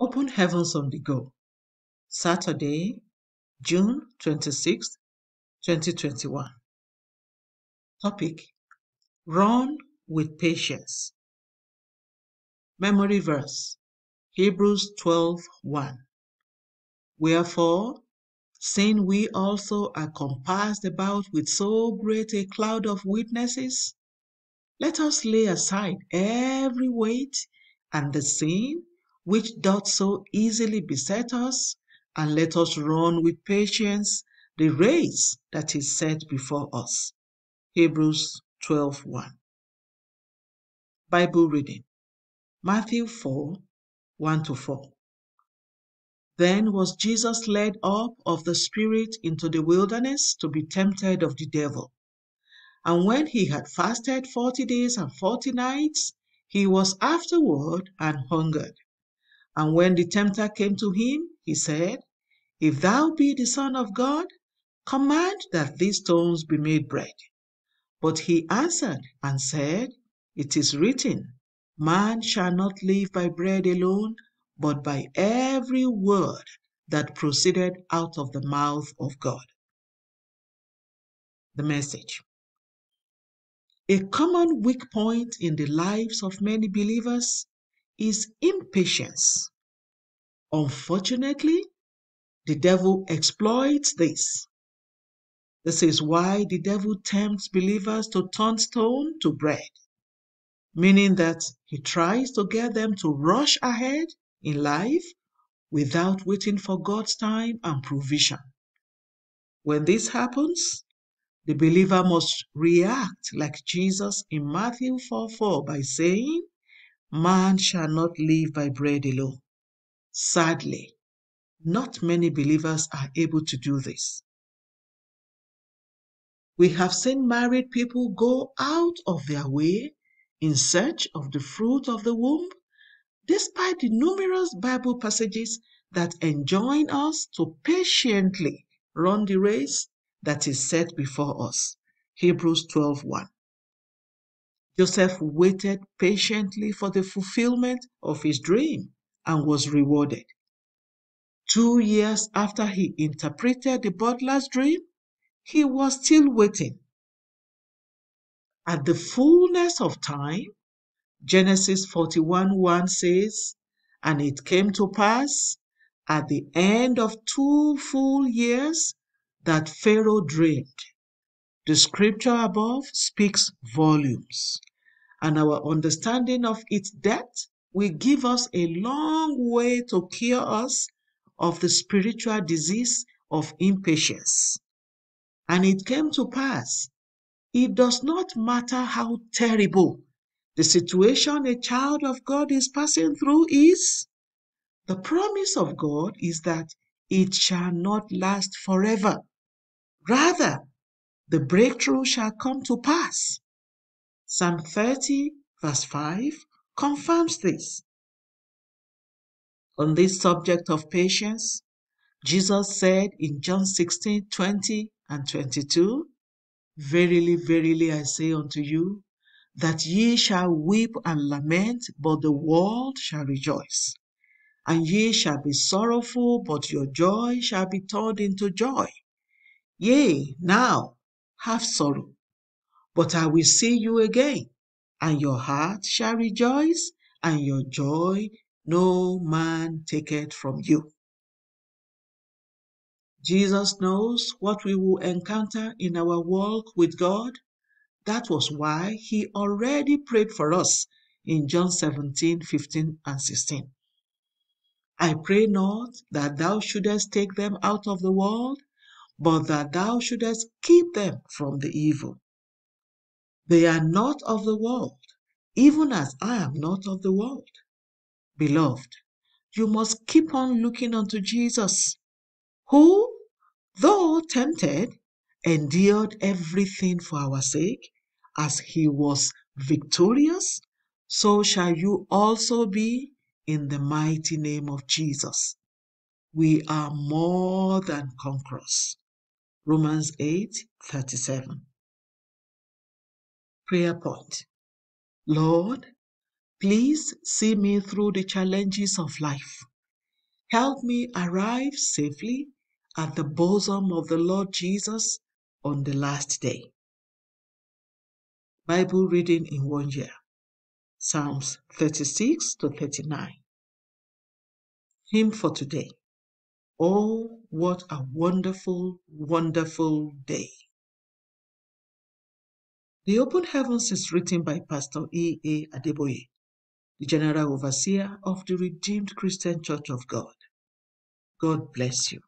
Open Heavens on the Go, Saturday, June 26, 2021. Topic Run with Patience. Memory verse Hebrews 12 1. Wherefore, seeing we also are compassed about with so great a cloud of witnesses, let us lay aside every weight and the sin which doth so easily beset us, and let us run with patience the race that is set before us. Hebrews 12 1. Bible reading Matthew 4 1 to 4. Then was Jesus led up of the Spirit into the wilderness to be tempted of the devil. And when he had fasted forty days and forty nights, he was afterward and hungered. And when the tempter came to him, he said, If thou be the Son of God, command that these stones be made bread. But he answered and said, It is written, Man shall not live by bread alone, but by every word that proceeded out of the mouth of God. The message. A common weak point in the lives of many believers is impatience. Unfortunately, the devil exploits this. This is why the devil tempts believers to turn stone to bread, meaning that he tries to get them to rush ahead in life without waiting for God's time and provision. When this happens, the believer must react like Jesus in Matthew 4 4 by saying, Man shall not live by bread alone. Sadly, not many believers are able to do this. We have seen married people go out of their way in search of the fruit of the womb, despite the numerous Bible passages that enjoin us to patiently run the race that is set before us. Hebrews 12:1. Joseph waited patiently for the fulfillment of his dream and was rewarded. Two years after he interpreted the butler's dream, he was still waiting. At the fullness of time, Genesis 41 1 says, And it came to pass at the end of two full years that Pharaoh dreamed. The scripture above speaks volumes, and our understanding of its depth will give us a long way to cure us of the spiritual disease of impatience. And it came to pass, it does not matter how terrible the situation a child of God is passing through is, the promise of God is that it shall not last forever. Rather, the breakthrough shall come to pass. Psalm 30, verse 5 confirms this. On this subject of patience, Jesus said in John 16, 20 and 22, Verily, verily, I say unto you, that ye shall weep and lament, but the world shall rejoice. And ye shall be sorrowful, but your joy shall be turned into joy. Yea, now have sorrow, but I will see you again, and your heart shall rejoice, and your joy no man taketh from you. Jesus knows what we will encounter in our walk with God. That was why he already prayed for us in John 17, 15, and 16. I pray not that thou shouldest take them out of the world, but that thou shouldest keep them from the evil. They are not of the world, even as I am not of the world. Beloved, you must keep on looking unto Jesus, who, though tempted, endured everything for our sake, as he was victorious, so shall you also be in the mighty name of Jesus. We are more than conquerors. Romans 8 37. Prayer point Lord, please see me through the challenges of life Help me arrive safely at the bosom of the Lord Jesus on the last day. Bible reading in one year Psalms 36 to 39. Hymn for today. Oh, what a wonderful, wonderful day. The Open Heavens is written by Pastor E. A. Adeboye, the General Overseer of the Redeemed Christian Church of God. God bless you.